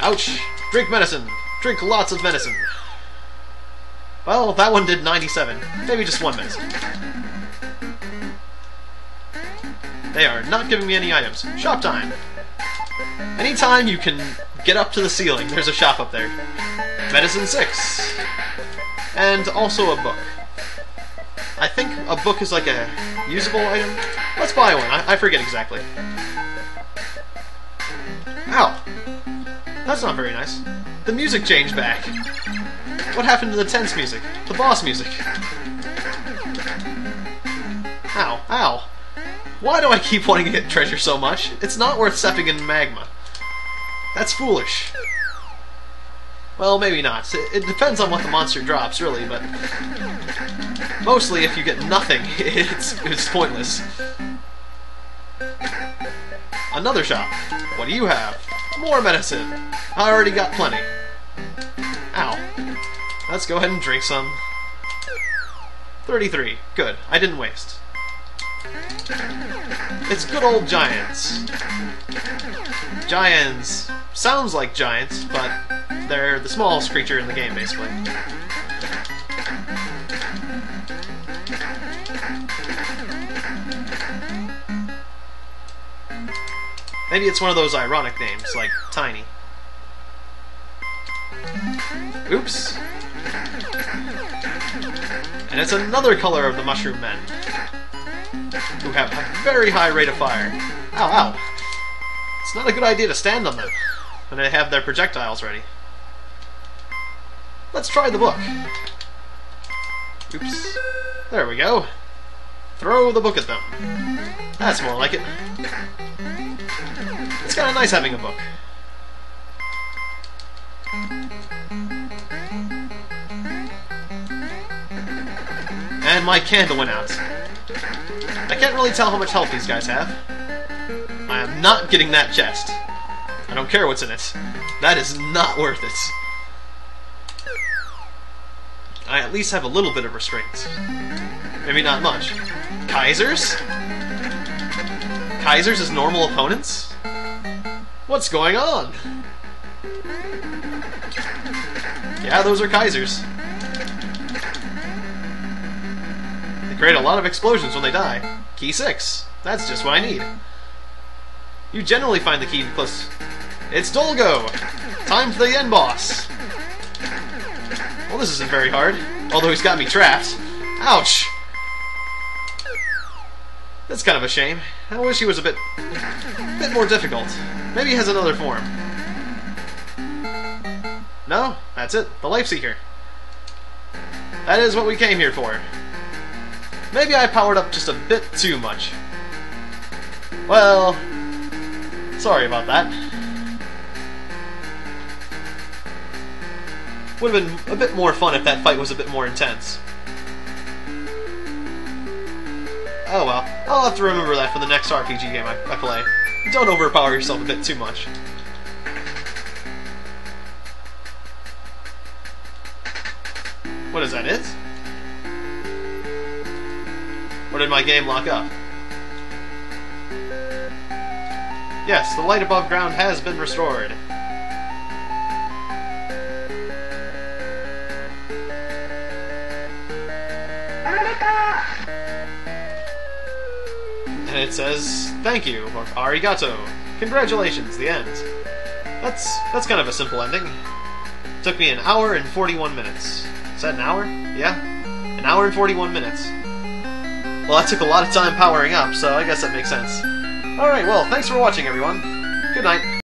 Ouch! Drink medicine! Drink lots of medicine! Well, that one did 97. Maybe just one medicine. They are not giving me any items. Shop time! Anytime you can get up to the ceiling, there's a shop up there. Medicine 6! And also a book. I think a book is like a usable item. Let's buy one. I, I forget exactly. Ow! That's not very nice. The music changed back. What happened to the tense music? The boss music? Ow, ow. Why do I keep wanting to get treasure so much? It's not worth stepping in magma. That's foolish. Well, maybe not. It, it depends on what the monster drops, really, but... Mostly, if you get nothing, it's, it's pointless. Another shop. What do you have? More medicine. I already got plenty. Ow. Let's go ahead and drink some. 33. Good. I didn't waste. It's good old giants. Giants. Sounds like giants, but they're the smallest creature in the game, basically. Maybe it's one of those ironic names, like Tiny. Oops. And it's another color of the Mushroom Men, who have a very high rate of fire. Ow, ow. It's not a good idea to stand on them when they have their projectiles ready. Let's try the book. Oops. There we go. Throw the book at them. That's more like it. It's kind of nice having a book. And my candle went out. I can't really tell how much health these guys have. I am not getting that chest. I don't care what's in it. That is not worth it. I at least have a little bit of restraint. Maybe not much. Kaisers? Kaisers as normal opponents? What's going on? Yeah, those are Kaisers. They create a lot of explosions when they die. Key 6. That's just what I need. You generally find the key plus... It's Dolgo! Time for the end boss! Well, this isn't very hard. Although he's got me trapped. Ouch! That's kind of a shame. I wish he was a bit... A bit more difficult. Maybe he has another form. No, that's it. The Life Seeker. That is what we came here for. Maybe I powered up just a bit too much. Well, sorry about that. Would have been a bit more fun if that fight was a bit more intense. Oh well, I'll have to remember that for the next RPG game I, I play. Don't overpower yourself a bit too much. What is that, it? Or did my game lock up? Yes, the light above ground has been restored. And it says, thank you, or arigato. Congratulations, the end. That's that's kind of a simple ending. Took me an hour and 41 minutes. Is that an hour? Yeah? An hour and 41 minutes. Well, that took a lot of time powering up, so I guess that makes sense. Alright, well, thanks for watching, everyone. Good night.